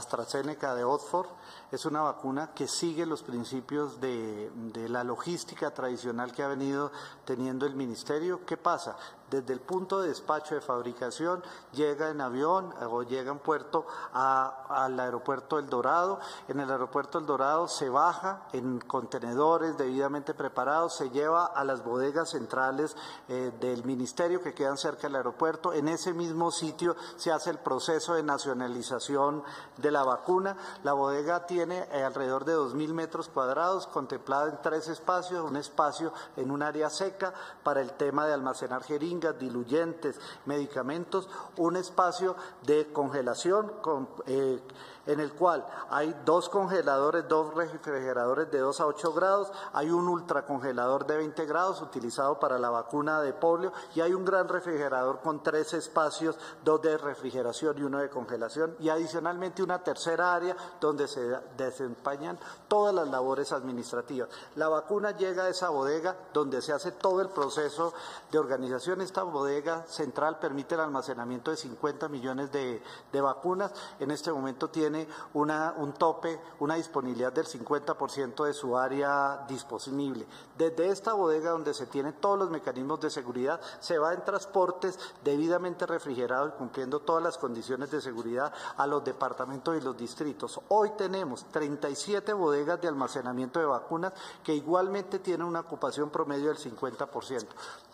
AstraZeneca de Oxford es una vacuna que sigue los principios de, de, la logística tradicional que ha venido teniendo el ministerio. ¿Qué pasa? Desde el punto de despacho de fabricación llega en avión o llega en puerto al aeropuerto El Dorado. En el aeropuerto El Dorado se baja en contenedores debidamente preparados, se lleva a las bodegas centrales eh, del ministerio que quedan cerca del aeropuerto. En ese mismo sitio se hace el proceso de nacionalización de la vacuna. La bodega tiene eh, alrededor de 2.000 metros cuadrados, contemplada en tres espacios, un espacio en un área seca para el tema de almacenar jeringas, diluyentes, medicamentos, un espacio de congelación con, eh, en el cual hay dos congeladores, dos refrigeradores de 2 a 8 grados, hay un ultracongelador de 20 grados utilizado para la vacuna de polio y hay un gran refrigerador con tres espacios, dos de refrigeración y uno de congelación y adicionalmente una tercera área donde se desempeñan todas las labores administrativas. La vacuna llega a esa bodega donde se hace todo el proceso de organización. Esta bodega central permite el almacenamiento de 50 millones de, de vacunas. En este momento tiene una, un tope, una disponibilidad del 50% de su área disponible. Desde esta bodega donde se tienen todos los mecanismos de seguridad, se va en transportes debidamente refrigerados y cumpliendo todas las condiciones de seguridad a los departamentos y los distritos. Hoy tenemos 37 bodegas de almacenamiento de vacunas que igualmente tienen una ocupación promedio del 50%.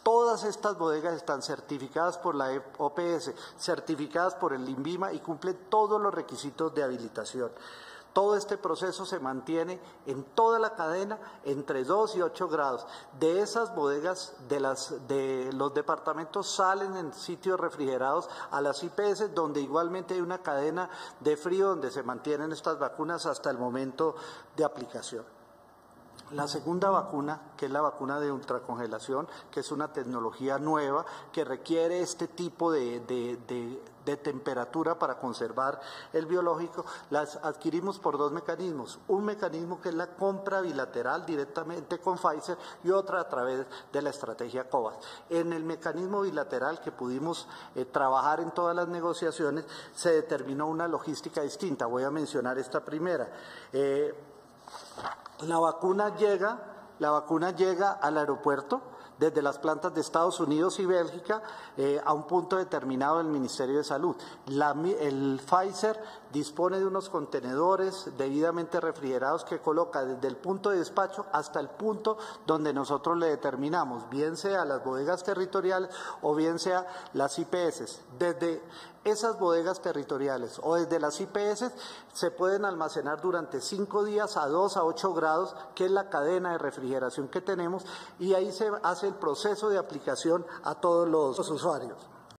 Todas estas bodegas están certificadas por la OPS, certificadas por el INVIMA y cumplen todos los requisitos de habilitación. Todo este proceso se mantiene en toda la cadena entre 2 y 8 grados. De esas bodegas de, de los departamentos salen en sitios refrigerados a las IPS, donde igualmente hay una cadena de frío donde se mantienen estas vacunas hasta el momento de aplicación. La segunda vacuna, que es la vacuna de ultracongelación, que es una tecnología nueva que requiere este tipo de, temperatura para conservar el biológico, las adquirimos por dos mecanismos. Un mecanismo que es la compra bilateral directamente con Pfizer y otra a través de la estrategia COVAX. En el mecanismo bilateral que pudimos eh, trabajar en todas las negociaciones, se determinó una logística distinta. Voy a mencionar esta primera. Eh, la vacuna llega, la vacuna llega al aeropuerto desde las plantas de Estados Unidos y Bélgica eh, a un punto determinado del Ministerio de Salud. El Pfizer dispone de unos contenedores debidamente refrigerados que coloca desde el punto de despacho hasta el punto donde nosotros le determinamos, bien sea las bodegas territoriales o bien sea las IPS. Desde esas bodegas territoriales o desde las IPS se pueden almacenar durante cinco días a 2 a 8 grados, que es la cadena de refrigeración que tenemos, y ahí se hace el proceso de aplicación a todos los usuarios.